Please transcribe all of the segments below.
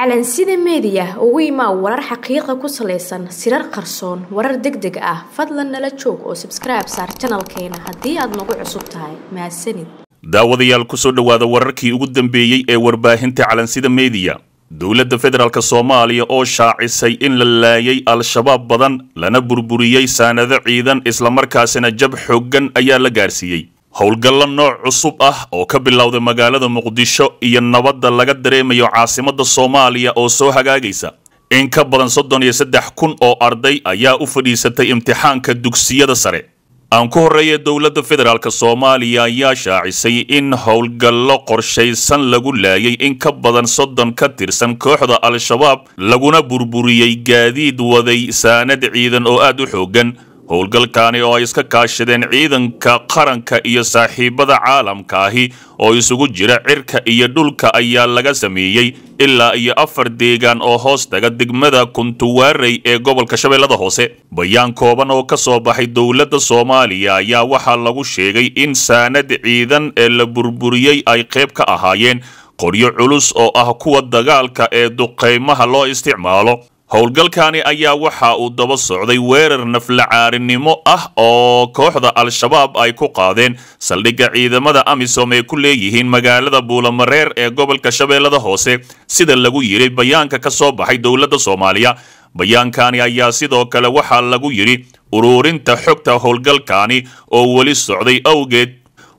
calansida meediya ugu imaa warar xaqiiqa ku salaysan sirar qarsoon warar deg deg ah. Fadlan nala joog oo sabskribe saar janalkeena haddii aad nagu cusub tahay. Mahadsanid daawadayaal ku soo dhowaada wararkii ugu dambeeyey ee warbaahinta calansida meediya dowladda federaalk soomaaliya oo shaacisay in la laayay al-shabaab badan lana burburiyey saanado ciidan islamarkaasina jab xooggan ayaa la gaarsiiyey howlgallo nooc cusub ah oo ka bilowday magaalada muqdisho iyo nabadda laga dareemayo caasimadda soomaaliya oo soo hagaagaysa. In ka badan soddon iyo saddex kun oo arday ayaa u fadhiisatay imtixaanka dugsiyada sare. Aan ku horreeya dowladda federaalk soomaaliya ayaa shaacisay in howlgallo qorshaysan lagu laayay in ka badan soddon ka tirsan kooxda al-shabaab laguna burburiyey gaadiid waday saanad ciidan oo aad u xooggan howlgalkaani oo ay iska kaashadeen ciidanka qaranka iyo saaxiibada caalamka ahi oo isugu jira cirka iyo dhulka ayaa laga sameeyey ilaa iyo afar deegaan oo hoos taga degmada kuntuwaarey ee gobolka shabeellada hoose. Bayaan kooban oo ka soo baxay dowladda soomaaliya ayaa waxaa lagu sheegay in saanad ciidan ee la burburiyey ay qayb ka ahaayeen qoryo culus oo ah kuwa dagaalka ee duqaymaha loo isticmaalo howlgalkaani ayaa waxa uu daba socday weerar naflacaarinimo ah oo kooxda al-shabaab ay ku qaadeen. Saldhigga ciidamada amisom ee ku leeyihiin magaalada buulamareer ee gobolka shabeellada hoose sida lagu yidhi bayaanka ka soo baxay dowladda soomaaliya. Bayaankaani ayaa sidoo kale waxaa lagu yidhi uruurinta xogta howlgalkaani oo weli socday awgeed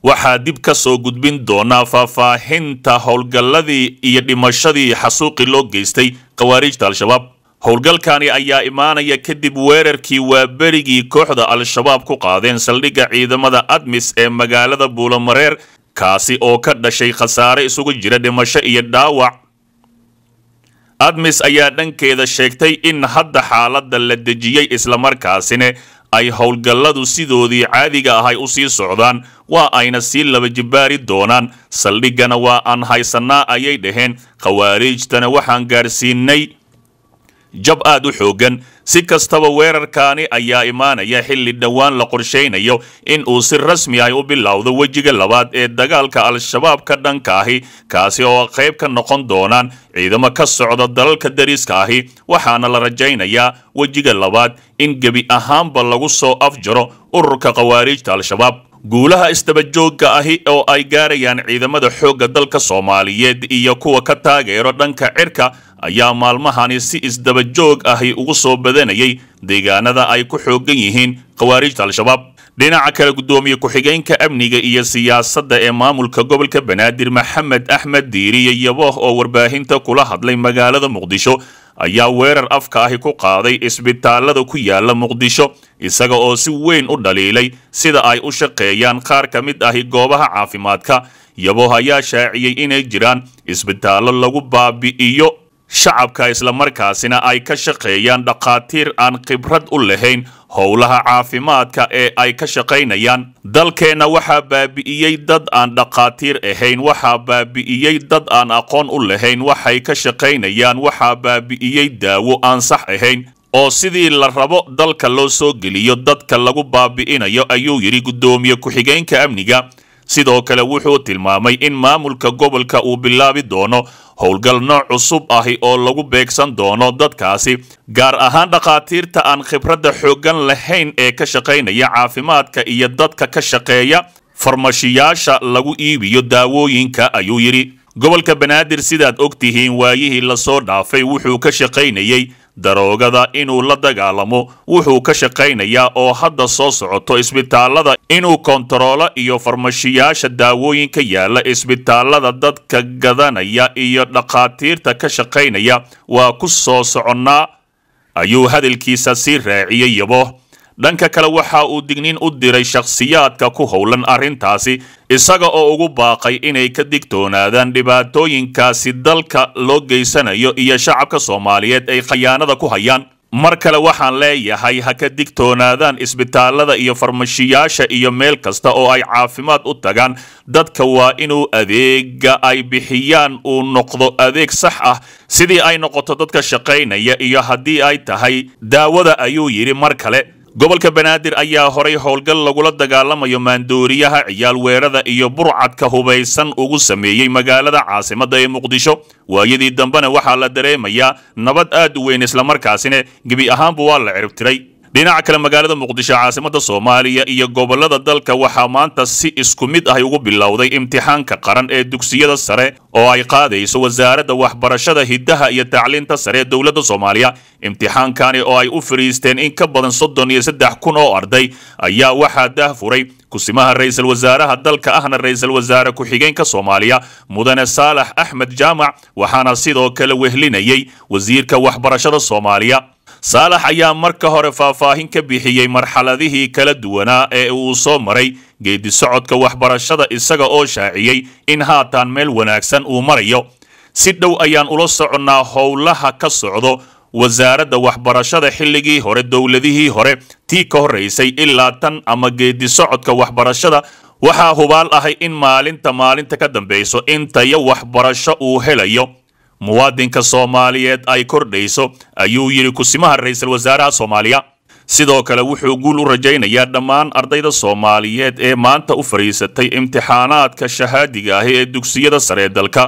waxaa dib ka soo gudbin doonaa faahfaahinta howlgalladii iyo dhimashadii xasuuqi loo geystay khawaariijta al-shabaab howlgalkaani ayaa imaanaya kadib weerarkii waaberigii kooxda al-shabaab ku qaadeen saldhigga ciidamada admis ee magaalada buulamareer kaasi oo ka dhashay khasaare isugu jira dhimasho iyo dhaawac. Admis ayaa dhankeeda sheegtay in hadda xaaladda la dejiyey islamarkaasina ay howlgalladu sidoodii caadiga ahay u sii socdaan waa ayna sii laba jibbaari doonaan. Saldhiggana waa aan haysannaa ayay dhaheen khawaariijtana waxaan gaarsiinay jab aad u xooggan si kastaba weerarkaani ayaa imaanaya xilli dhowaan la qorshaynayo in uu si rasmi ah u bilowdo wejiga labaad ee dagaalka al-shabaab ka dhanka ahi kaasi oo qayb ka noqon doonaan ciidamo ka socda dalalka dariska ahi. Waxaana la rajaynayaa wejiga labaad in gebi ahaanba lagu soo afjaro ururka khawaariijta al-shabaab. Guulaha isdabajoogga ahi oo ay gaarayaan ciidamada xoogga dalka soomaaliyeed iyo kuwa ka taageero dhanka cirka ayaa maalmahani si isdabajoog ahi ugu soo badanayay deegaanada ay ku xoogan yihiin khawaariijta al-shabaab. Dhinaca kale guddoomiye ku-xigeenka amniga iyo siyaasadda ee maamulka gobolka banaadir maxamed axmed diiriye yabooh oo warbaahinta kula hadlay magaalada muqdisho ayaa weerar afka ahi ku qaaday isbitaalada ku yaalla muqdisho isaga oo si weyn u dhaliilay sida ay u shaqeeyaan qaar ka mid ahi goobaha caafimaadka. Yabooh ayaa shaaciyey inay jiraan isbitaallo lagu baabi'iyo shacabka islamarkaasina ay ka shaqeeyaan dhakhaatiir aan khibrad u lahayn howlaha caafimaadka ee ay ka shaqaynayaan. Dalkeenna waxaa baabi'iyey dad aan dhakhaatiir ahayn waxaa baabi'iyey dad aan aqoon u lahayn waxay ka shaqaynayaan waxaa baabi'iyey daawo aan sax ahayn. Oo sidii la rabo dalka loo soo geliyo dadka lagu baabi'inayo ayuu yidhi guddoomiye ku-xigeenka amniga. Sidoo kale wuxuu tilmaamay in maamulka gobolka uu bilaabi doono howlgal nooc cusub ahi oo lagu beegsan doono dadkaasi gaar ahaan dhakhaatiirta aan khibradda xooggan lahayn ee ka shaqaynaya caafimaadka iyo dadka ka shaqeeya farmashiyaasha lagu iibiyo daawooyinka ayuu yidhi. Gobolka banaadir sidaad og tihiin waayihii la soo dhaafay wuxuu ka shaqaynayey daroogada inuu la dagaalamo. Wuxuu ka shaqaynayaa oo hadda soo socoto isbitaalada inuu kontaroolo iyo farmashiyaasha daawooyinka yaalla isbitaalada dadka gadanaya iyo dhakhaatiirta ka shaqaynaya waa ku soo soconnaa ayuu hadalkiisa sii raaciyey yabo dhanka kale waxa uu digniin u diray shakhsiyaadka ku howlan arrintaasi isaga oo ugu baaqay inay ka digtoonaadaan dhibaatooyinkaasi dalka loo geysanayo iyo shacabka soomaaliyeed ay khayaanada ku hayaan. Mar kale waxaan leeyahay ha ka digtoonaadaan isbitaalada iyo farmashiyaasha iyo meel kasta oo ay caafimaad u tagaan. Dadka waa inuu adeega ay bixiyaan uu noqdo adeeg sax ah. Sidii ay noqoto dadka shaqaynaya iyo haddii ay tahay daawada ayuu yidhi mar kale gobolka banaadir ayaa horay howlgal lagula dagaalamayo maandooriyaha ciyaal weerada iyo burcadka hubaysan ugu sameeyey magaalada caasimadda ee muqdisho. Waayadii dambena waxaa la dareemayaa nabad aad u weyn islamarkaasina gebi ahaanba waa la ciribtiray dhinaca kale magaalada muqdisho caasimadda soomaaliya iyo gobollada dalka waxaa maanta si isku mid ah ugu bilowday imtixaanka qaran ee dugsiyada sare oo ay qaadayso wasaaradda waxbarashada hiddaha iyo tacliinta sare ee dowladda soomaaliya. Imtixaankani oo ay u fariisteen in ka badan soddon iyo saddex kun oo arday ayaa waxaa daahfuray kusimaha ra'iisul wasaaraha dalka ahna ra'iisul wasaare ku-xigeenka soomaaliya mudane saalax axmed jaamac waxaana sidoo kale wehlinayay wasiirka waxbarashada soomaaliya saalax ayaa marka hore faahfaahin ka bixiyey marxaladihii kala duwanaa ee uu soo maray geedi socodka waxbarashada isaga oo shaaciyey in haatan meel wanaagsan uu marayo. Si dhow ayaan ula soconnaa howlaha ka socdo wasaaradda waxbarashada xilligii hore dowladihii hore tii ka horraysay ilaa tan ama geedi socodka waxbarashada. Waxaa hubaal ahay in maalinta maalinta ka dambayso in tayo waxbarasho uu helayo muwaadinka soomaaliyeed ay kordhayso ayuu yidhi kusimaha ra'iisul wasaaraha soomaaliya. Sidoo kale wuxuu guul u rajaynayaa dhammaan ardayda soomaaliyeed ee maanta u fadhiisatay imtixaanaadka shahaadiga ahi ee dugsiyada sare ee dalka.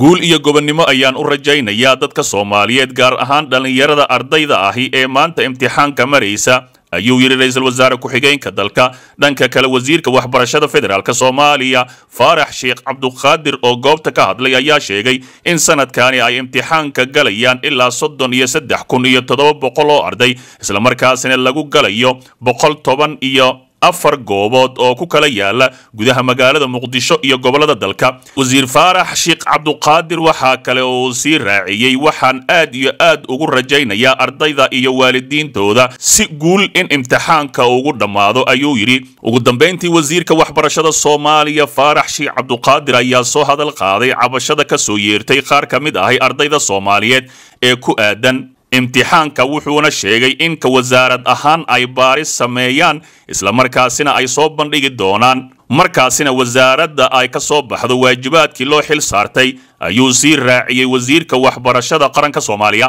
Guul iyo gobonnimo ayaan u rajaynayaa dadka soomaaliyeed gaar ahaan dhallinyarada ardayda ahi ee maanta imtixaanka maraysa ayuu yidhi ra'iisul wasaare ku-xigeenka dalka. Dhanka kale wasiirka waxbarashada federaalk soomaaliya faarax sheekh cabduqaadir oo goobta ka hadlay ayaa sheegay in sanadkani ay imtixaanka galayaan ilaa soddon iyo saddex kun iyo toddoba boqol oo arday islamarkaasina lagu galayo boqol toban iyo afar goobood oo ku kala yaalla gudaha magaalada muqdisho iyo gobollada dalka. Wasiir faarax sheekh cabduqaadir waxaa kale oo uu sii raaciyey waxaan aad iyo aad ugu rajaynayaa ardayda iyo waalidiintooda si guul in imtixaanka ugu dhammaado ayuu yidhi. Ugu dambayntii wasiirka waxbarashada soomaaliya faarax sheekh cabduqaadir ayaa soo hadal qaaday cabashada ka soo yeertay qaar ka mid ahay ardayda soomaaliyeed ee ku aadan imtixaanka wuxuuna sheegay in ka wasaarad ahaan ay baaris sameeyaan islamarkaasina ay soo bandhigi doonaan. Markaasina wasaaradda ay ka soo baxdo waajibaadkii loo xil saartay ayuu sii raaciyey wasiirka waxbarashada qaranka soomaaliya